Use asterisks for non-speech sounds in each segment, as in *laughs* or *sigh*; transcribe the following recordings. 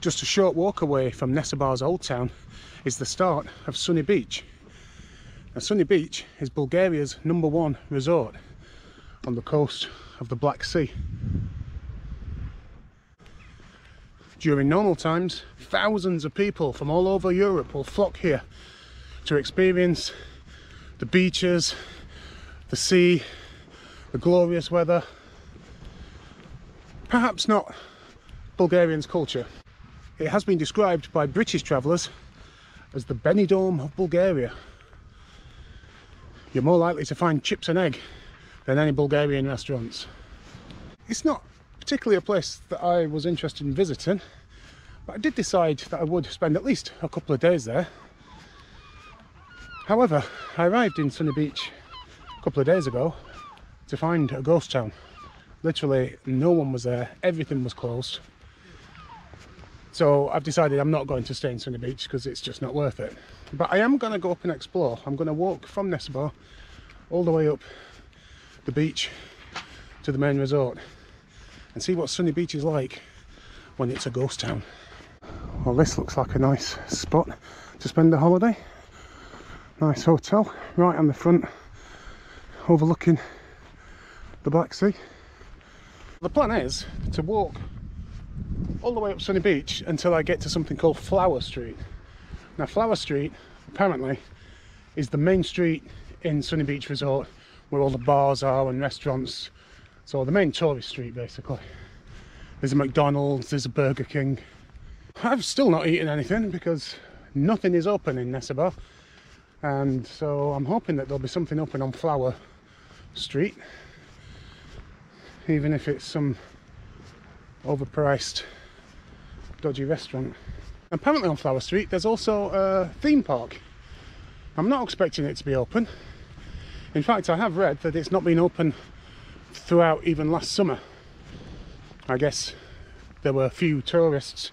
Just a short walk away from Nessebar's Old Town is the start of Sunny Beach. Now, Sunny Beach is Bulgaria's number one resort on the coast of the Black Sea. During normal times, thousands of people from all over Europe will flock here to experience the beaches, the sea, the glorious weather. Perhaps not Bulgarians' culture. It has been described by British travellers as the Benidorm of Bulgaria. You're more likely to find chips and egg than any Bulgarian restaurants. It's not particularly a place that I was interested in visiting, but I did decide that I would spend at least a couple of days there. However, I arrived in Sunny Beach a couple of days ago to find a ghost town. Literally, no one was there, everything was closed. So I've decided I'm not going to stay in Sunny Beach because it's just not worth it. But I am going to go up and explore. I'm going to walk from Nessebar all the way up the beach to the main resort and see what Sunny Beach is like when it's a ghost town. Well, this looks like a nice spot to spend a holiday. Nice hotel right on the front, overlooking the Black Sea. The plan is to walk all the way up Sunny Beach until I get to something called Flower Street. Now Flower Street apparently is the main street in Sunny Beach Resort where all the bars are and restaurants. So the main tourist street basically. There's a McDonald's, there's a Burger King. I've still not eaten anything because nothing is open in Nessebar. And so I'm hoping that there'll be something open on Flower Street. Even if it's some overpriced dodgy restaurant. Apparently on Flower Street there's also a theme park. I'm not expecting it to be open. In fact I have read that it's not been open throughout even last summer. I guess there were a few tourists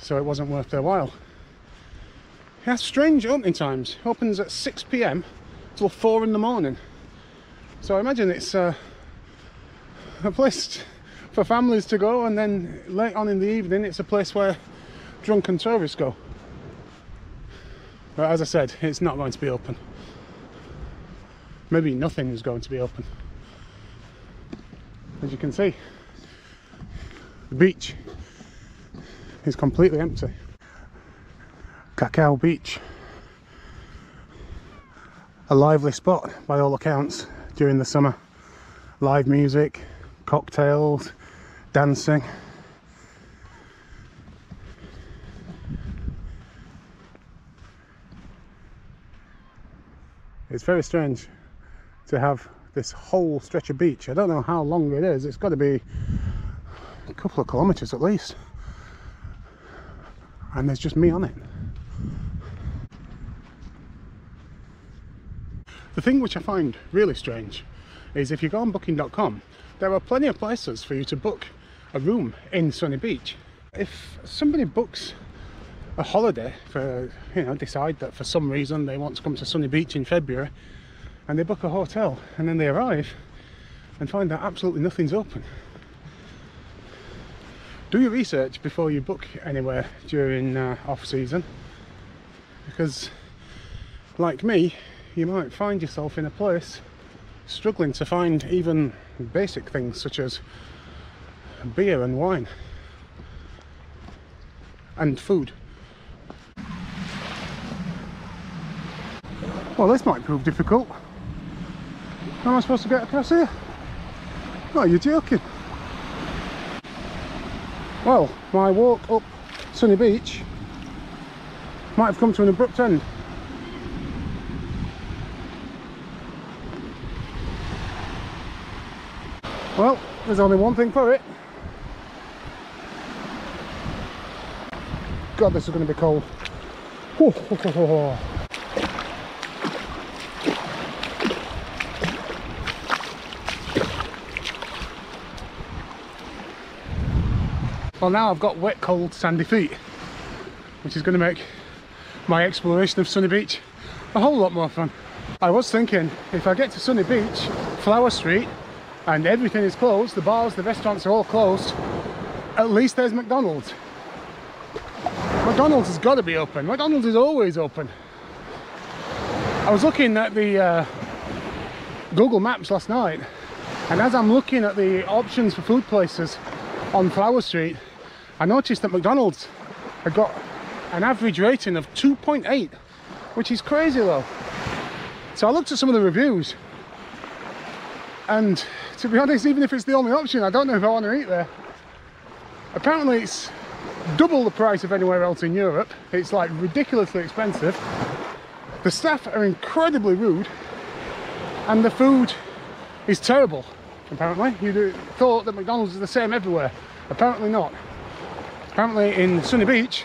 so it wasn't worth their while. Has strange opening times. It opens at 6pm till 4 in the morning. So I imagine it's uh, a place for families to go and then late on in the evening it's a place where drunken tourists go. But as I said, it's not going to be open. Maybe nothing is going to be open. As you can see, the beach is completely empty. Cacao Beach. A lively spot by all accounts during the summer. Live music, cocktails, dancing. It's very strange to have this whole stretch of beach. I don't know how long it is. It's got to be a couple of kilometres at least. And there's just me on it. The thing which I find really strange is if you go on booking.com, there are plenty of places for you to book a room in Sunny Beach. If somebody books a holiday for, you know, decide that for some reason they want to come to Sunny Beach in February and they book a hotel and then they arrive and find that absolutely nothing's open. Do your research before you book anywhere during uh, off season because like me you might find yourself in a place struggling to find even basic things such as beer and wine and food. Well, this might prove difficult. How am I supposed to get across here? Oh, you're joking. Well, my walk up Sunny Beach might have come to an abrupt end. Well, there's only one thing for it. God, this is going to be cold. Well now I've got wet, cold, sandy feet, which is going to make my exploration of Sunny Beach a whole lot more fun. I was thinking, if I get to Sunny Beach, Flower Street, and everything is closed the bars the restaurants are all closed at least there's mcdonald's McDonald's has got to be open. McDonald's is always open. I was looking at the uh, Google Maps last night and as I'm looking at the options for food places on Flower Street I noticed that McDonald's had got an average rating of 2.8 which is crazy though. So I looked at some of the reviews and to be honest even if it's the only option I don't know if I want to eat there. Apparently it's double the price of anywhere else in Europe. It's like ridiculously expensive. The staff are incredibly rude and the food is terrible apparently. You uh, thought that McDonald's is the same everywhere. Apparently not. Apparently in Sunny Beach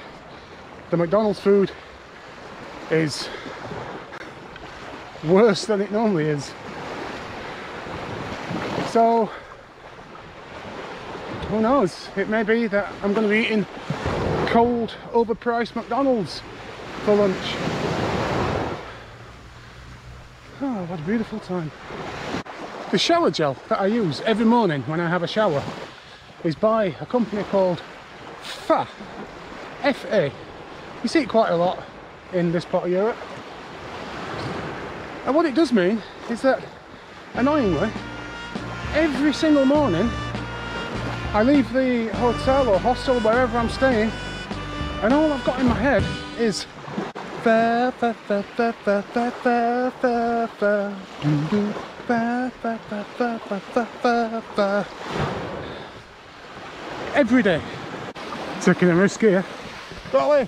the McDonald's food is worse than it normally is. So who knows? It may be that I'm going to be eating cold, overpriced McDonald's for lunch. Ah, oh, what a beautiful time. The shower gel that I use every morning when I have a shower is by a company called FA. F-A. You see it quite a lot in this part of Europe. And what it does mean is that, annoyingly, every single morning I leave the hotel or hostel, wherever I'm staying, and all I've got in my head is every day. Taking a risk here. Away.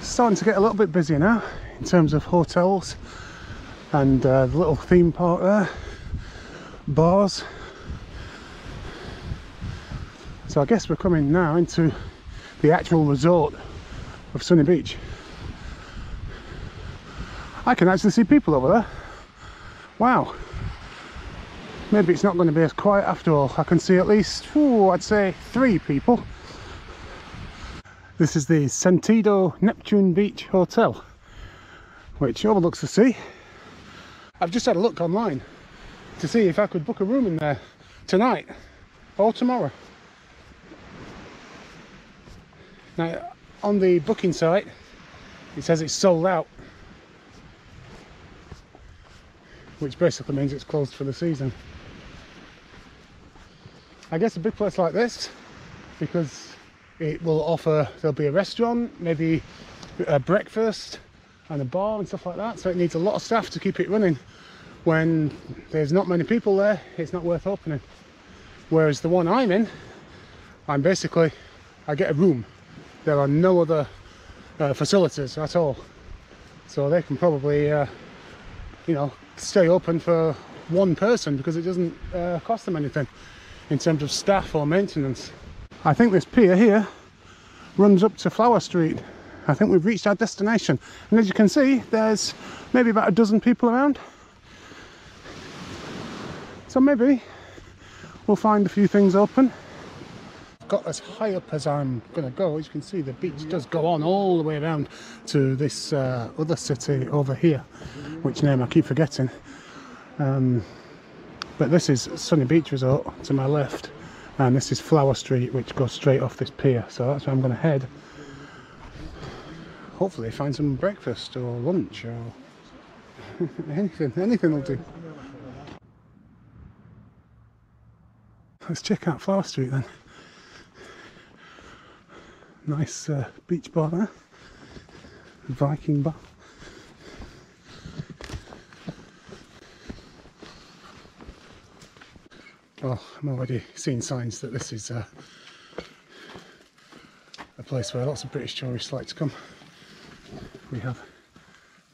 Starting to get a little bit busy now in terms of hotels and uh, the little theme park there, bars. So I guess we're coming now into the actual resort of Sunny Beach. I can actually see people over there. Wow. Maybe it's not going to be as quiet after all. I can see at least, ooh, I'd say three people. This is the Sentido Neptune Beach Hotel, which overlooks the sea. I've just had a look online to see if I could book a room in there tonight or tomorrow. Now, on the booking site, it says it's sold out, which basically means it's closed for the season. I guess a big place like this, because it will offer, there'll be a restaurant, maybe a breakfast and a bar and stuff like that, so it needs a lot of staff to keep it running. When there's not many people there, it's not worth opening. Whereas the one I'm in, I'm basically, I get a room there are no other uh, facilities at all. So they can probably uh, you know stay open for one person because it doesn't uh, cost them anything in terms of staff or maintenance. I think this pier here runs up to Flower Street. I think we've reached our destination. And as you can see there's maybe about a dozen people around. So maybe we'll find a few things open got as high up as I'm going to go. As you can see, the beach does go on all the way around to this uh, other city over here, which name I keep forgetting. Um, but this is Sunny Beach Resort to my left, and this is Flower Street, which goes straight off this pier. So that's where I'm going to head. Hopefully, find some breakfast or lunch or *laughs* anything. Anything will do. Let's check out Flower Street then nice uh, beach bar there. Viking bar. Well I'm already seeing signs that this is uh, a place where lots of British tourists like to come. We have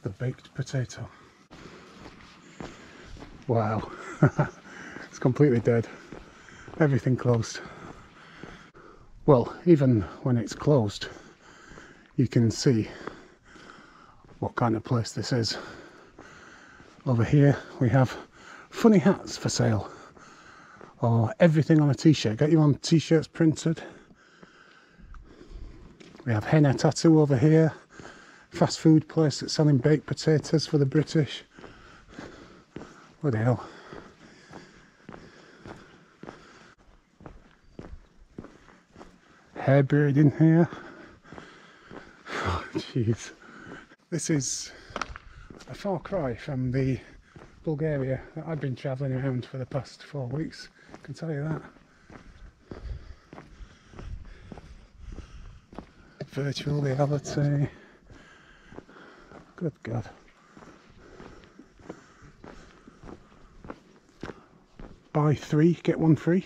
the baked potato. Wow. *laughs* It's completely dead. Everything closed well even when it's closed you can see what kind of place this is. Over here we have funny hats for sale. Or everything on a t-shirt. Get you on t-shirts printed. We have henna tattoo over here. Fast food place that's selling baked potatoes for the British. What the hell hairbird in here. Oh, jeez. This is a far cry from the Bulgaria that I've been travelling around for the past four weeks. I can tell you that. Virtual reality. Good God. Buy three, get one free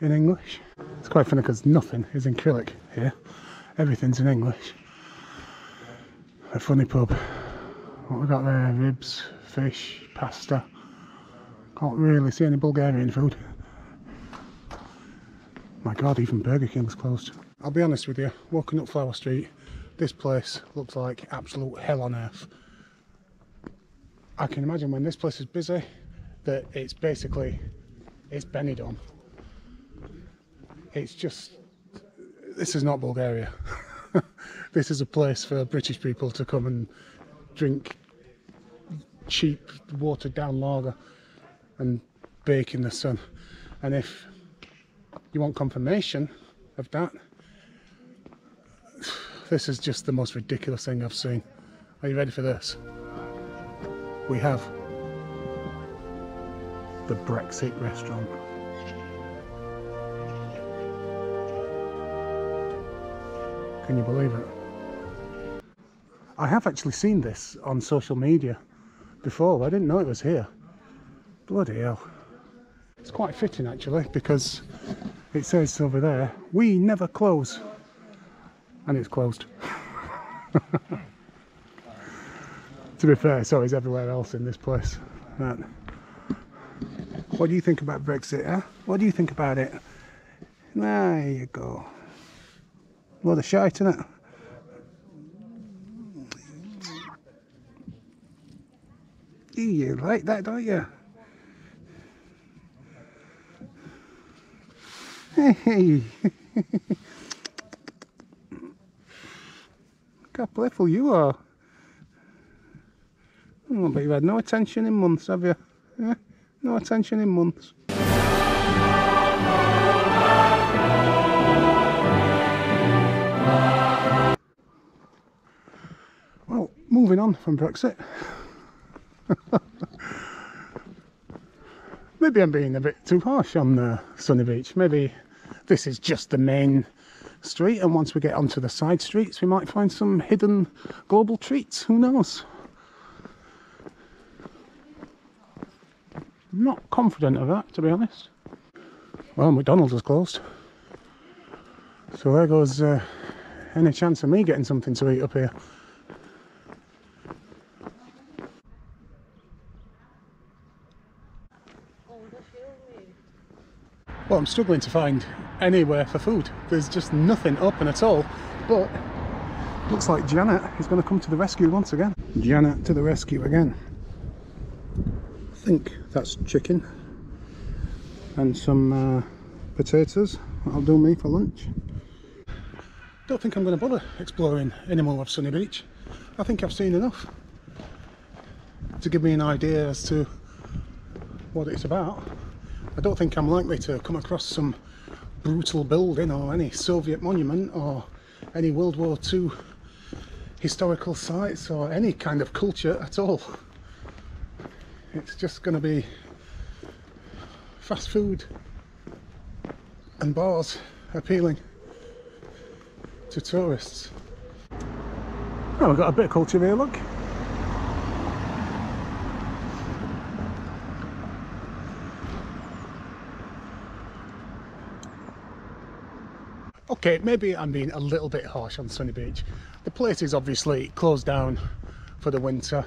in English. It's quite funny because nothing is in Cyrillic here. Everything's in English. A funny pub. What we got there? Ribs, fish, pasta. Can't really see any Bulgarian food. My god, even Burger King's closed. I'll be honest with you, walking up Flower Street, this place looks like absolute hell on earth. I can imagine when this place is busy that it's basically it's Benidorm. It's just this is not Bulgaria. *laughs* this is a place for British people to come and drink cheap watered down lager and bake in the sun. And if you want confirmation of that, this is just the most ridiculous thing I've seen. Are you ready for this? We have the Brexit restaurant. Can you believe it? I have actually seen this on social media before. I didn't know it was here. Bloody hell. It's quite fitting actually because it says over there, we never close. And it's closed. *laughs* to be fair, so is everywhere else in this place. What do you think about Brexit, huh? What do you think about it? There you go. Load of shite, in it? You like that, don't you? Hey! how playful you are. Oh, but you've had no attention in months, have you? Yeah? No attention in months. Moving on from Brexit. *laughs* Maybe I'm being a bit too harsh on uh, Sunny Beach. Maybe this is just the main street and once we get onto the side streets we might find some hidden global treats. Who knows? I'm not confident of that, to be honest. Well, McDonald's is closed. So there goes uh, any chance of me getting something to eat up here. Well, I'm struggling to find anywhere for food. There's just nothing open at all. But looks like Janet is going to come to the rescue once again. Janet to the rescue again. I think that's chicken and some uh, potatoes. That'll do me for lunch. Don't think I'm going to bother exploring any more of Sunny Beach. I think I've seen enough to give me an idea as to what it's about. I don't think I'm likely to come across some brutal building or any Soviet monument or any World War II historical sites or any kind of culture at all. It's just going to be fast food and bars appealing to tourists. Oh, we've got a bit of culture here, look. Okay, maybe I'm being a little bit harsh on Sunny Beach. The place is obviously closed down for the winter.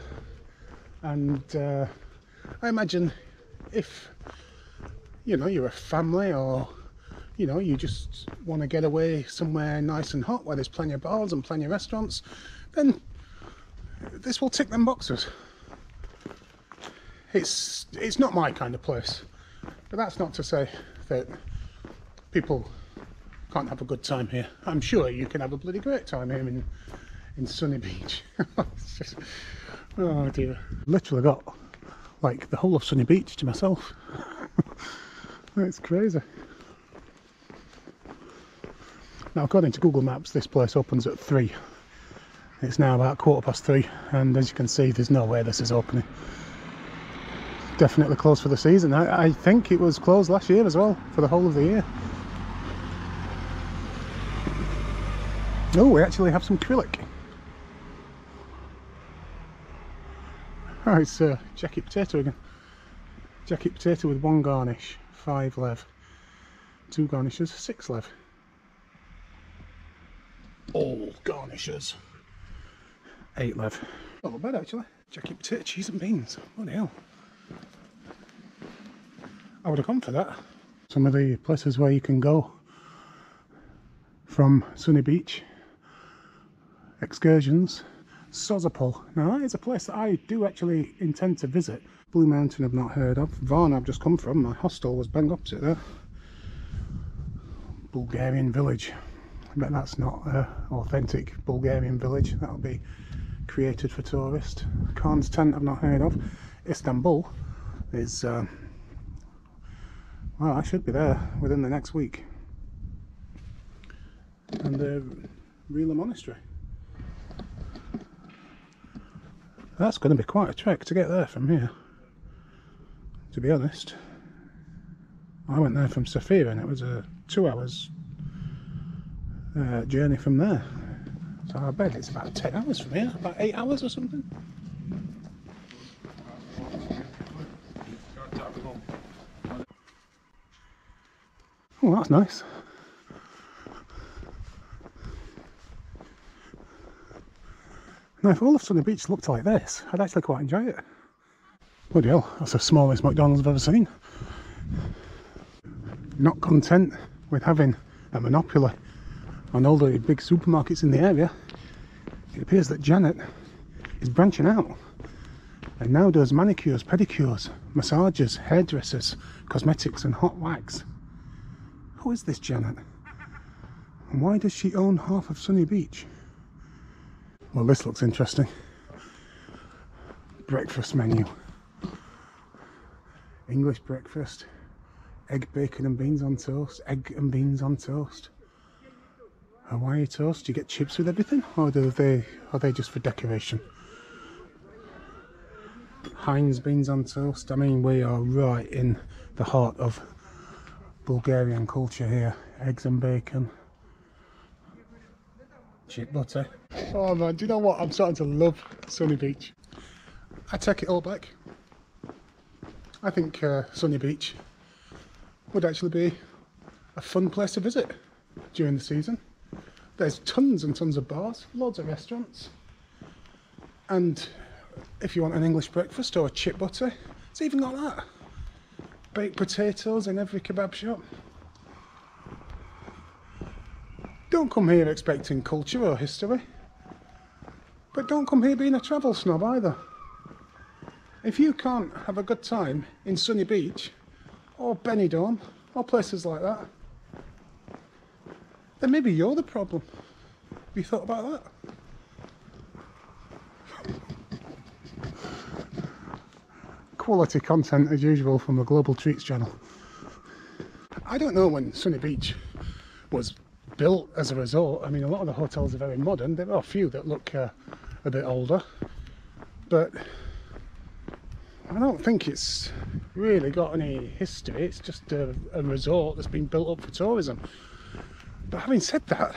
And uh, I imagine if you know you're a family or you know you just want to get away somewhere nice and hot where there's plenty of bars and plenty of restaurants then this will tick them boxes. It's it's not my kind of place. But that's not to say that people can't have a good time here i'm sure you can have a bloody great time here in in sunny beach *laughs* just, oh dear literally got like the whole of sunny beach to myself *laughs* it's crazy Now, according to Google Maps, this place opens at 3. It's now about quarter past 3, and as you can see, there's no way this is opening. Definitely closed for the season. I, I think it was closed last year as well, for the whole of the year. Oh, we actually have some Cyrillic. Oh, it's uh, jacket potato again. Jacket potato with one garnish, five lev. Two garnishes, six lev. All garnishes, eight lev. Not bad actually. Jacket potato, cheese and beans. What the hell? I would have gone for that. Some of the places where you can go from Sunny Beach excursions Sozopol. Now that is a place that I do actually intend to visit. Blue Mountain I've not heard of. Varna I've just come from. My hostel was bang opposite there. Bulgarian village. I bet that's not an authentic Bulgarian village. That'll be created for tourists. Khan's Tent I've not heard of. Istanbul is... Uh, well, I should be there within the next week. And the Rila Monastery. That's going to be quite a trek to get there from here. To be honest. I went there from Sofia and it was a two hours uh, journey from there. So I bet it's about 10 hours from here, about 8 hours or something. Oh, that's nice. Now if all of Sunny Beach looked like this, I'd actually quite enjoy it. Bloody hell, that's the smallest McDonald's I've ever seen. Not content with having a monopoly on all the big supermarkets in the area, it appears that Janet is branching out and now does manicures, pedicures, massages, hairdressers, cosmetics and hot wax. Who is this Janet? And why does she own half of Sunny Beach? Well, this looks interesting. Breakfast menu. English breakfast. Egg, bacon and beans on toast. Egg and beans on toast. Hawaii toast. Do you get chips with everything? Or do they, are they just for decoration? Heinz beans on toast. I mean, we are right in the heart of Bulgarian culture here. Eggs and bacon. Chip butter. Oh man, do you know what? I'm starting to love Sunny Beach. I take it all back. I think uh, Sunny Beach would actually be a fun place to visit during the season. There's tons and tons of bars, loads of restaurants. And if you want an English breakfast or a chip butter, it's even got that. Baked potatoes in every kebab shop. Don't come here expecting culture or history. But don't come here being a travel snob either. If you can't have a good time in Sunny Beach or Benidorm or places like that, then maybe you're the problem. Have you thought about that? Quality content as usual from the Global Treats channel. I don't know when Sunny Beach was built as a resort. I mean, a lot of the hotels are very modern. There are a few that look uh, a bit older, but I don't think it's really got any history. It's just a, a resort that's been built up for tourism. But having said that,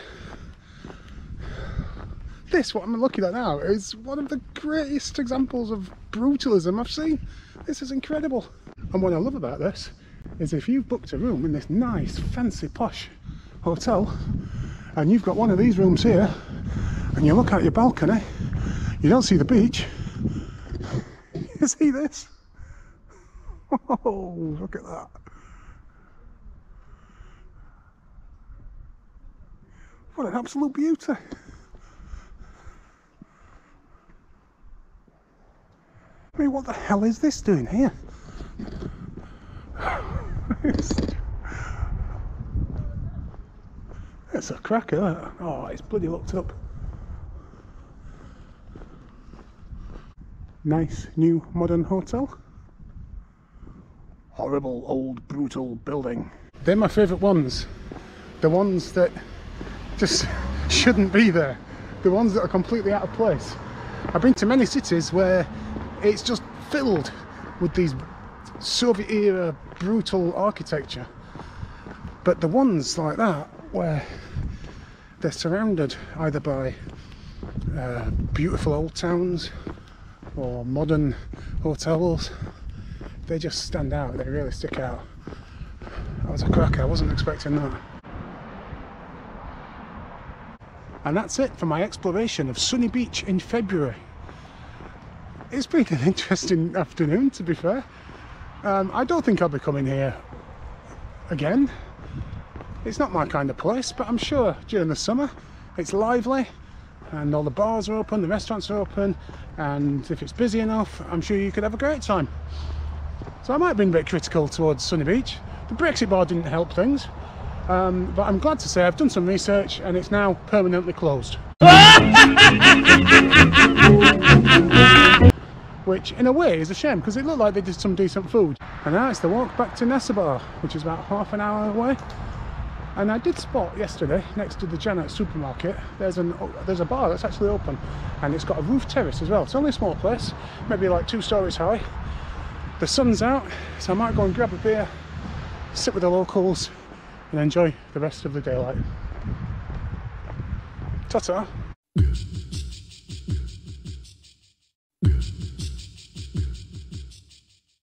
this, what I'm looking at now, is one of the greatest examples of brutalism I've seen. This is incredible. And what I love about this is if you've booked a room in this nice, fancy, posh hotel and you've got one of these rooms here and you look out your balcony you don't see the beach. *laughs* You see this? *laughs* Oh look at that. What an absolute beauty. I mean what the hell is this doing here *laughs* It's a cracker. Oh, it's bloody locked up. Nice new modern hotel. Horrible old brutal building. They're my favourite ones. The ones that just *laughs* shouldn't be there. The ones that are completely out of place. I've been to many cities where it's just filled with these Soviet era brutal architecture. But the ones like that where they're surrounded either by uh, beautiful old towns or modern hotels, they just stand out, they really stick out. That was a cracker, I wasn't expecting that. And that's it for my exploration of Sunny Beach in February. It's been an *laughs* interesting afternoon to be fair. Um, I don't think I'll be coming here again. It's not my kind of place, but I'm sure during the summer it's lively and all the bars are open, the restaurants are open, and if it's busy enough, I'm sure you could have a great time. So I might have been a bit critical towards Sunny Beach. The Brexit bar didn't help things, um, but I'm glad to say I've done some research and it's now permanently closed. *laughs* Which in a way is a shame because it looked like they did some decent food. And now it's the walk back to Nessebar, which is about half an hour away. And I did spot yesterday next to the Janet supermarket, there's an oh, there's a bar that's actually open and it's got a roof terrace as well. It's only a small place, maybe like two stories high. The sun's out, so I might go and grab a beer, sit with the locals and enjoy the rest of the daylight. Ta-ta! Yes.